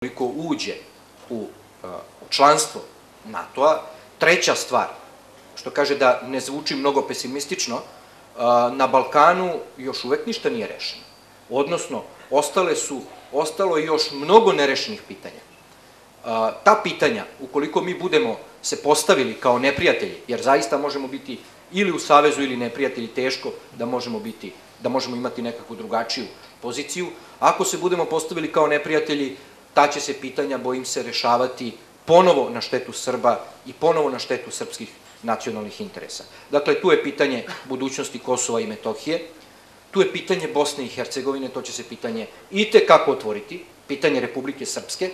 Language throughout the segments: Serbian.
koliko uđe u uh, članstvo NATO-a. Treća stvar, što kaže da ne zvuči mnogo pesimistično, uh, na Balkanu još uvek ništa nije rešeno. Odnosno, ostale su, ostalo je još mnogo nerešenih pitanja. Uh, ta pitanja, ukoliko mi budemo se postavili kao neprijatelji, jer zaista možemo biti ili u savezu ili neprijatelji, teško da možemo biti, da možemo imati nekakvu drugačiju poziciju. Ako se budemo postavili kao neprijatelji, ta će se pitanja, bojim se, rešavati ponovo na štetu Srba i ponovo na štetu srpskih nacionalnih interesa. Dakle, tu je pitanje budućnosti Kosova i Metohije, tu je pitanje Bosne i Hercegovine, to će se pitanje i kako otvoriti, pitanje Republike Srpske.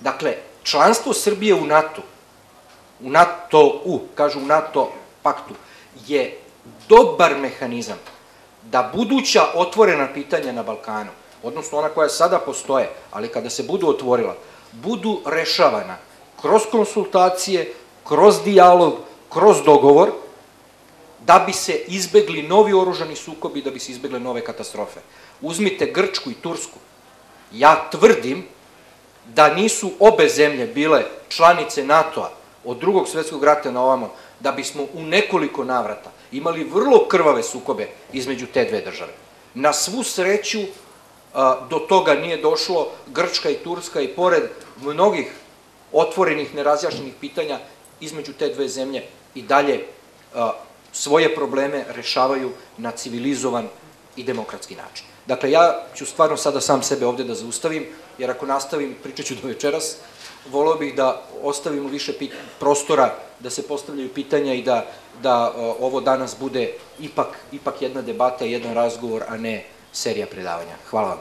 Dakle, članstvo Srbije u NATO, u NATO-u, kažu u NATO paktu, je dobar mehanizam da buduća otvorena pitanja na Balkanu odnosno ona koja sada postoje, ali kada se budu otvorila, budu rešavana kroz konsultacije, kroz dijalog, kroz dogovor, da bi se izbegli novi oružani sukobi, da bi se izbegle nove katastrofe. Uzmite Grčku i Tursku. Ja tvrdim da nisu obe zemlje bile članice NATO-a od drugog svetskog rata na ovamo, da bismo u nekoliko navrata imali vrlo krvave sukobe između te dve države. Na svu sreću, do toga nije došlo, Grčka i Turska i pored mnogih otvorenih, nerazjašnjenih pitanja između te dve zemlje i dalje svoje probleme rešavaju na civilizovan i demokratski način. Dakle, ja ću stvarno sada sam sebe ovde da zaustavim, jer ako nastavim, pričat ću do večeras, volao bih da ostavimo više prostora da se postavljaju pitanja i da, da ovo danas bude ipak, ipak jedna debata, jedan razgovor, a ne serija predavanja. Hvala vam.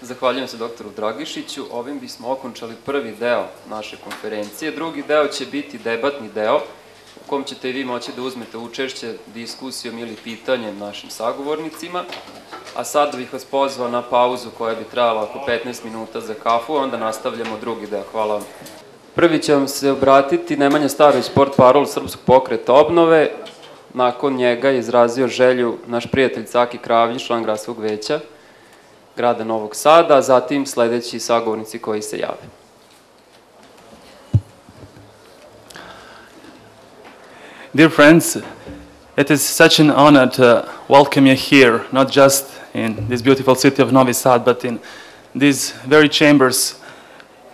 Zahvaljujem se doktoru Dragišiću. Ovim bismo okončali prvi deo naše konferencije. Drugi deo će biti debatni deo u kom ćete i vi moći da uzmete učešće diskusijom ili pitanjem našim sagovornicima. A sad bih vas pozvao na pauzu koja bi trajala oko 15 minuta za kafu, onda nastavljamo drugi deo. Hvala vam. Prvi će vam se obratiti Nemanja Starović, sport parol Srpskog pokreta obnove. Nakon njega je izrazio želju naš prijatelj Caki Kravljiš, član gradskog veća grada Novog Sada, a zatim sledeći sagovornici koji se jave. Dear friends, it is such an honor to welcome you here, not just in this beautiful city of Novi Sad, but in these very chambers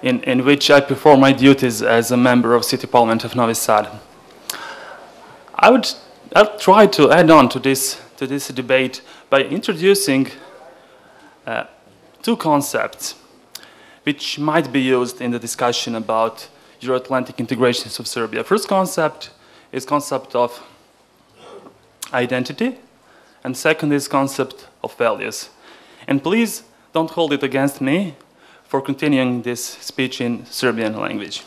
in, in which I perform my duties as a member of City Parliament of Novi Sad. I would I'll try to add on to this, to this debate by introducing uh, two concepts which might be used in the discussion about Euro-Atlantic integrations of Serbia. First concept is concept of identity, and second is concept of values. And please don't hold it against me for continuing this speech in Serbian language.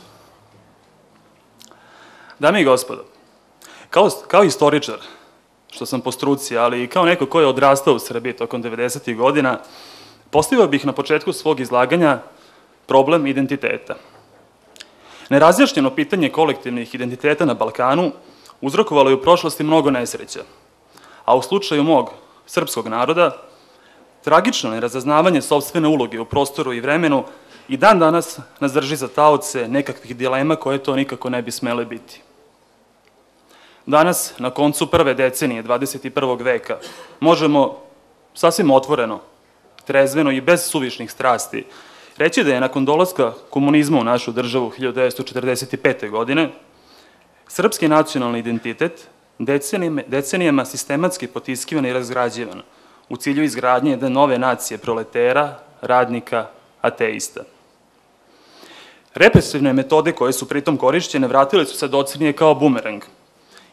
Dame i gospodo, kao, kao istoričar, što sam po struci, ali i kao neko ko je odrastao u Srbiji tokom 90. godina, postavio bih na početku svog izlaganja problem identiteta. Nerazjašnjeno pitanje kolektivnih identiteta na Balkanu uzrokovalo je u prošlosti mnogo nesreća, a u slučaju mog srpskog naroda Tragično nerazaznavanje sobstvene uloge u prostoru i vremenu i dan danas nas drži za taoce nekakvih dilema koje to nikako ne bi smele biti. Danas, na koncu prve decenije 21. veka, možemo sasvim otvoreno, trezveno i bez suvišnih strasti reći da je nakon dolaska komunizma u našu državu 1945. godine srpski nacionalni identitet decenijama, sistematski potiskivan i razgrađivan – u cilju izgradnje jedne nove nacije proletera, radnika, ateista. Represivne metode koje su pritom korišćene vratile su se docenije kao bumerang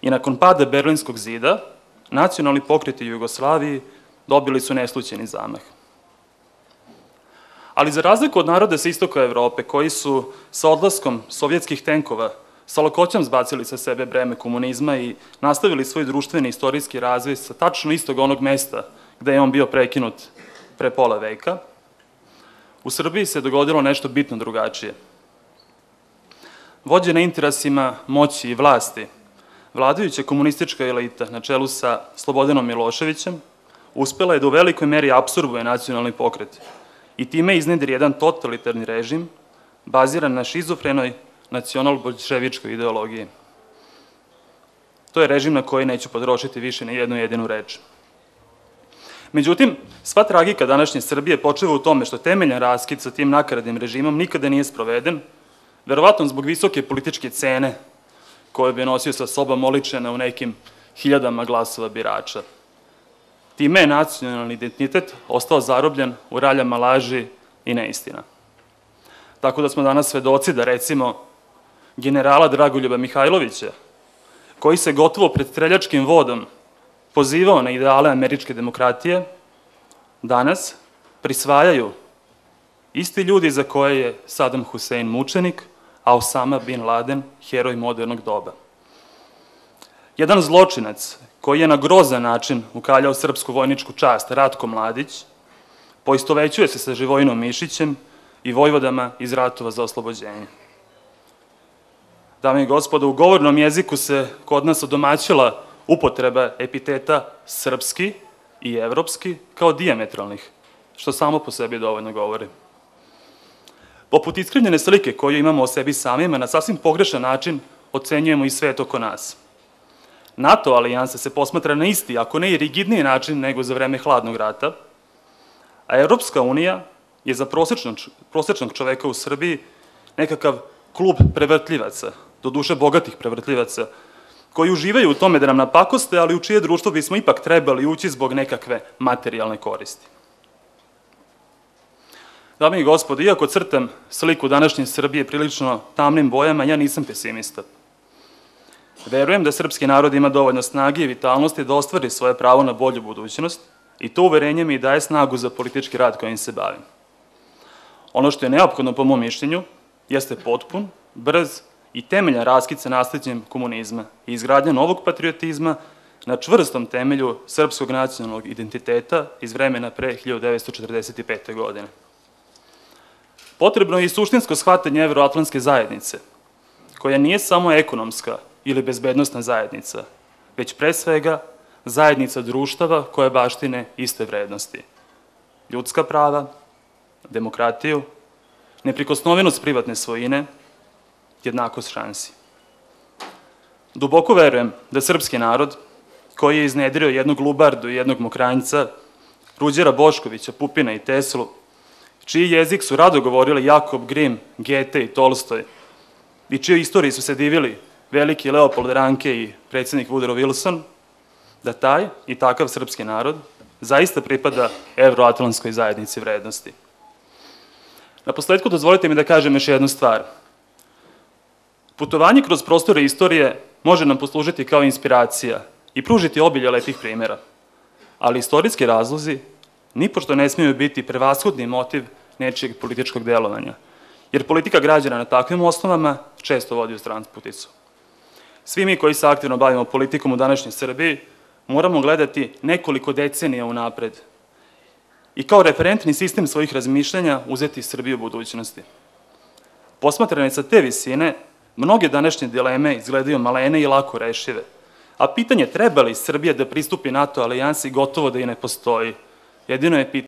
i nakon pada Berlinskog zida nacionalni pokreti Jugoslaviji dobili su neslućeni zamah. Ali za razliku od naroda sa istoka Evrope, koji su sa odlaskom sovjetskih tenkova sa lakoćom zbacili sa sebe breme komunizma i nastavili svoj društveni istorijski razvoj sa tačno istog onog mesta gde je on bio prekinut pre pola veka, u Srbiji se dogodilo nešto bitno drugačije. Vođene interesima moći i vlasti, vladajuća komunistička elita na čelu sa Slobodanom Miloševićem uspela je da u velikoj meri absorbuje nacionalni pokret i time iznedri jedan totalitarni režim baziran na šizofrenoj nacional-bolševičkoj ideologiji. To je režim na koji neću področiti više ni jednu jedinu reč. Međutim, sva tragika današnje Srbije počeva u tome što temeljan raskid sa tim nakaradnim režimom nikada nije sproveden, verovatno zbog visoke političke cene koje bi nosio sa sobom oličena u nekim hiljadama glasova birača. Time je nacionalni identitet ostao zarobljen u raljama laži i neistina. Tako da smo danas svedoci da recimo generala Dragoljuba Mihajlovića, koji se gotovo pred streljačkim vodom pozivao na ideale američke demokratije, danas prisvajaju isti ljudi za koje je Saddam Hussein mučenik, a Osama Bin Laden heroj modernog doba. Jedan zločinac koji je na grozan način ukaljao srpsku vojničku čast, Ratko Mladić, poistovećuje se sa Živojinom Mišićem i vojvodama iz ratova za oslobođenje. Dame i gospodo, u govornom jeziku se kod nas odomaćila upotreba epiteta srpski i evropski kao diametralnih, što samo po sebi dovoljno govori. Poput iskrivljene slike koju imamo o sebi samima, na sasvim pogrešan način ocenjujemo i svet oko nas. NATO alijansa se posmatra na isti, ako ne i rigidniji način nego za vreme hladnog rata, a Evropska unija je za prosečnog, prosečnog čoveka u Srbiji nekakav klub prevrtljivaca, do duše bogatih prevrtljivaca, koji uživaju u tome da nam napakoste, ali u čije društvo bismo ipak trebali ući zbog nekakve materijalne koristi. Dame i gospode, iako crtam sliku današnje Srbije prilično tamnim bojama, ja nisam pesimista. Verujem da srpski narod ima dovoljno snage i vitalnosti da ostvari svoje pravo na bolju budućnost i to uverenje mi daje snagu za politički rad kojim se bavim. Ono što je neophodno po mom mišljenju jeste potpun, brz i temeljan raskid sa nasljeđem komunizma i izgradnja novog patriotizma na čvrstom temelju srpskog nacionalnog identiteta iz vremena pre 1945. godine. Potrebno je i suštinsko shvatanje evroatlantske zajednice, koja nije samo ekonomska ili bezbednostna zajednica, već pre svega zajednica društava koje baštine iste vrednosti. Ljudska prava, demokratiju, neprikosnovenost privatne svojine, jednakost šansi. Duboko verujem da srpski narod, koji je iznedrio jednog Lubardu i jednog Mokranjca, Ruđera Boškovića, Pupina i Teslu, čiji jezik su rado govorili Jakob Grim, Gete i Tolstoj, i čiji istoriji su se divili veliki Leopold Ranke i predsednik Woodrow Wilson, da taj i takav srpski narod zaista pripada evroatlantskoj zajednici vrednosti. Na posledku dozvolite mi da kažem još jednu stvar. Putovanje kroz prostore istorije može nam poslužiti kao inspiracija i pružiti obilje lepih primjera, ali istorijski razlozi nipošto ne smiju biti prevashodni motiv nečijeg političkog delovanja, jer politika građana na takvim osnovama često vodi u stranu puticu. Svi mi koji se aktivno bavimo politikom u današnjoj Srbiji moramo gledati nekoliko decenija unapred i kao referentni sistem svojih razmišljanja uzeti Srbiju u budućnosti. Posmatrane sa te visine, mnoge današnje dileme izgledaju malene i lako rešive, a pitanje treba li Srbija da pristupi NATO alijansi gotovo da i ne postoji. Jedino je pitanje